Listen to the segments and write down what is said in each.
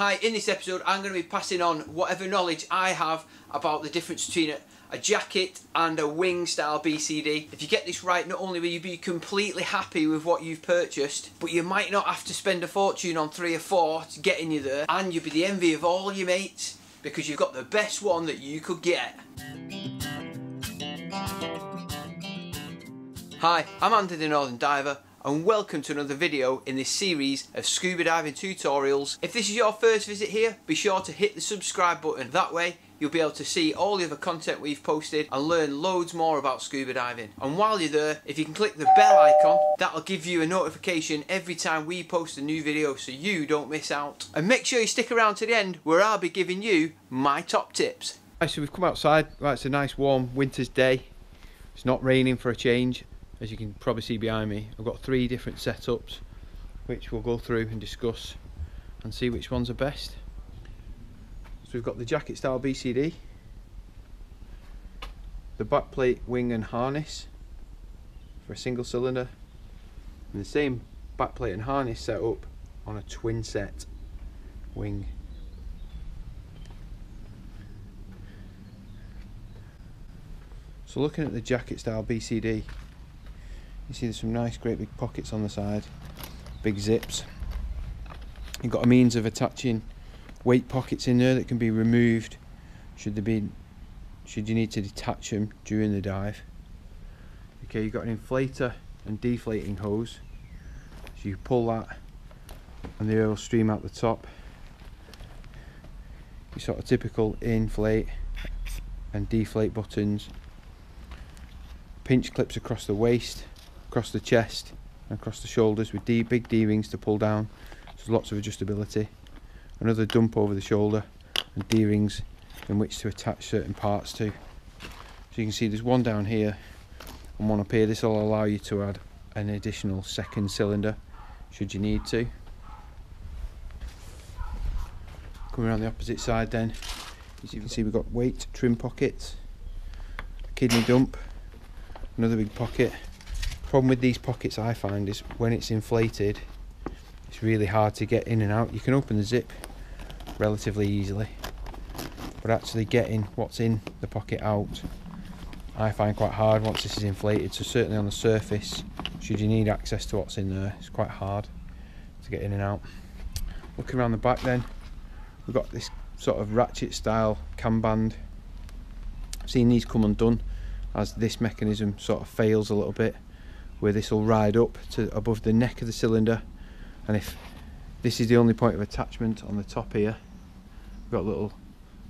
Hi, in this episode I'm going to be passing on whatever knowledge I have about the difference between a, a jacket and a wing style BCD. If you get this right, not only will you be completely happy with what you've purchased, but you might not have to spend a fortune on three or four to getting you there, and you'll be the envy of all your mates because you've got the best one that you could get. Hi, I'm Andy the Northern Diver and welcome to another video in this series of scuba diving tutorials. If this is your first visit here, be sure to hit the subscribe button. That way you'll be able to see all the other content we've posted and learn loads more about scuba diving. And while you're there, if you can click the bell icon, that'll give you a notification every time we post a new video so you don't miss out. And make sure you stick around to the end where I'll be giving you my top tips. Right, so we've come outside, right, it's a nice warm winter's day. It's not raining for a change as you can probably see behind me I've got three different setups which we'll go through and discuss and see which ones are best. So we've got the jacket style BCD the backplate wing and harness for a single cylinder and the same backplate and harness set up on a twin set wing. So looking at the jacket style BCD you see there's some nice great big pockets on the side, big zips. You've got a means of attaching weight pockets in there that can be removed should there be should you need to detach them during the dive. Okay, you've got an inflator and deflating hose. So you pull that and the air will stream out the top. Your sort of typical inflate and deflate buttons. Pinch clips across the waist across the chest and across the shoulders with D, big D-rings to pull down. So lots of adjustability. Another dump over the shoulder and D-rings in which to attach certain parts to. So you can see there's one down here and one up here. This will allow you to add an additional second cylinder should you need to. Coming around the opposite side then as you can see we've got weight trim pockets kidney dump another big pocket problem with these pockets I find is when it's inflated it's really hard to get in and out. You can open the zip relatively easily but actually getting what's in the pocket out I find quite hard once this is inflated. So certainly on the surface should you need access to what's in there it's quite hard to get in and out. Looking around the back then we've got this sort of ratchet style cam band. I've seen these come undone as this mechanism sort of fails a little bit where this will ride up to above the neck of the cylinder and if this is the only point of attachment on the top here we've got a little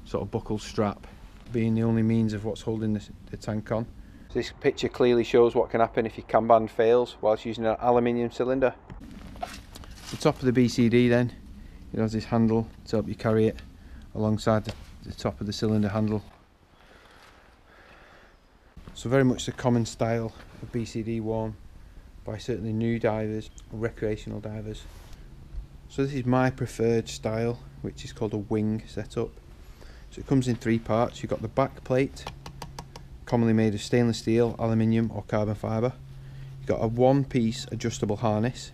sort of buckle strap being the only means of what's holding the, the tank on. This picture clearly shows what can happen if your cam band fails whilst using an aluminium cylinder. The top of the BCD then, it has this handle to help you carry it alongside the, the top of the cylinder handle. So very much the common style of BCD worn by certainly new divers recreational divers. So this is my preferred style which is called a wing setup. So it comes in three parts. You've got the back plate commonly made of stainless steel, aluminium or carbon fibre. You've got a one piece adjustable harness.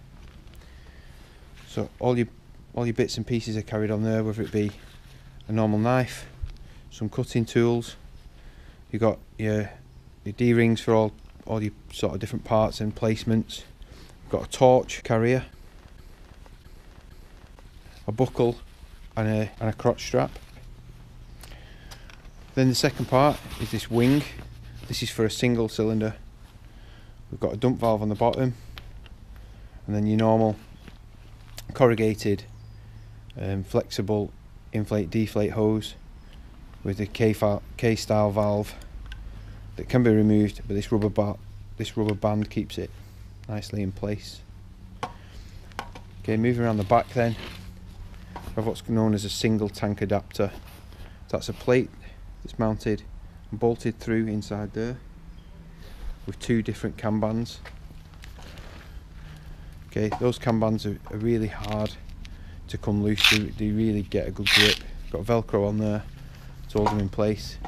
So all your all your bits and pieces are carried on there whether it be a normal knife, some cutting tools, you've got your your D-rings for all, all your sort of different parts and placements. We've Got a torch carrier, a buckle and a, and a crotch strap. Then the second part is this wing. This is for a single cylinder. We've got a dump valve on the bottom and then your normal corrugated um, flexible inflate deflate hose with the K-style valve that can be removed but this rubber bar this rubber band keeps it nicely in place. Okay moving around the back then we have what's known as a single tank adapter. That's a plate that's mounted and bolted through inside there with two different cam bands. Okay those cam bands are, are really hard to come loose they, they really get a good grip. Got velcro on there to hold them in place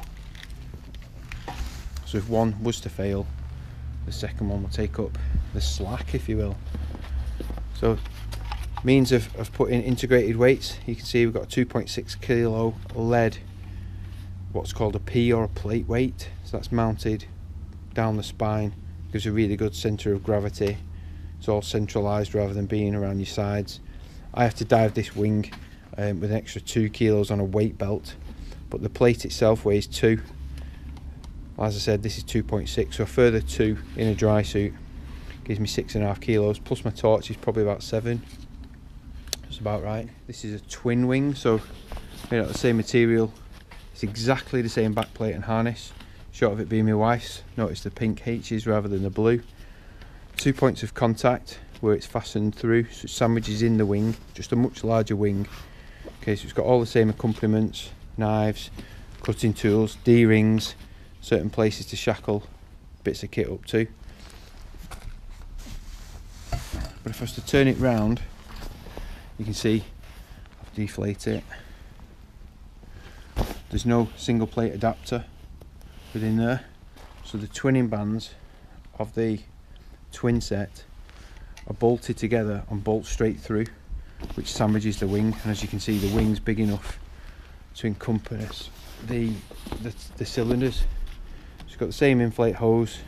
so if one was to fail, the second one will take up the slack, if you will. So Means of, of putting integrated weights, you can see we've got a 2.6 kilo lead, what's called a P or a plate weight. So that's mounted down the spine, gives a really good centre of gravity. It's all centralised rather than being around your sides. I have to dive this wing um, with an extra two kilos on a weight belt, but the plate itself weighs two. As I said, this is 2.6, so a further two in a dry suit gives me six and a half kilos, plus my torch is probably about seven. That's about right. This is a twin wing, so made out of the same material. It's exactly the same backplate and harness. Short of it being my wife's. Notice the pink H's rather than the blue. Two points of contact where it's fastened through, so it sandwiches in the wing, just a much larger wing. Okay, so it's got all the same accompaniments, knives, cutting tools, D-rings, certain places to shackle bits of kit up to. But if I was to turn it round, you can see I've deflated it. There's no single plate adapter within there. So the twinning bands of the twin set are bolted together and bolt straight through, which sandwiches the wing. And as you can see, the wing's big enough to encompass the, the, the cylinders. Got the same inflate hose,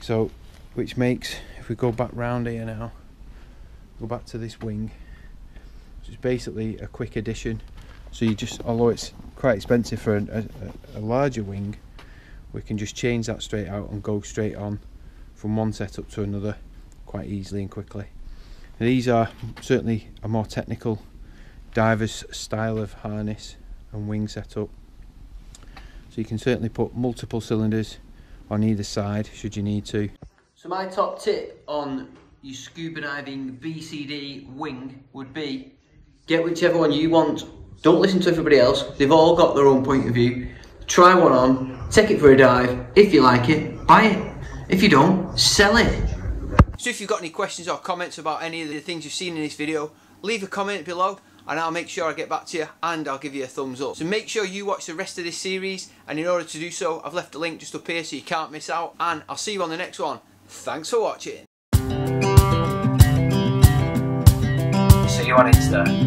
so which makes if we go back round here now, go back to this wing, which is basically a quick addition. So you just, although it's quite expensive for a, a, a larger wing, we can just change that straight out and go straight on from one setup to another quite easily and quickly. And these are certainly a more technical diver's style of harness and wing setup. So you can certainly put multiple cylinders on either side should you need to. So my top tip on your scuba diving BCD wing would be get whichever one you want. Don't listen to everybody else. They've all got their own point of view. Try one on, take it for a dive. If you like it, buy it. If you don't, sell it. So if you've got any questions or comments about any of the things you've seen in this video, leave a comment below and I'll make sure I get back to you and I'll give you a thumbs up. So make sure you watch the rest of this series and in order to do so I've left a link just up here so you can't miss out and I'll see you on the next one. Thanks for watching. See you on Insta.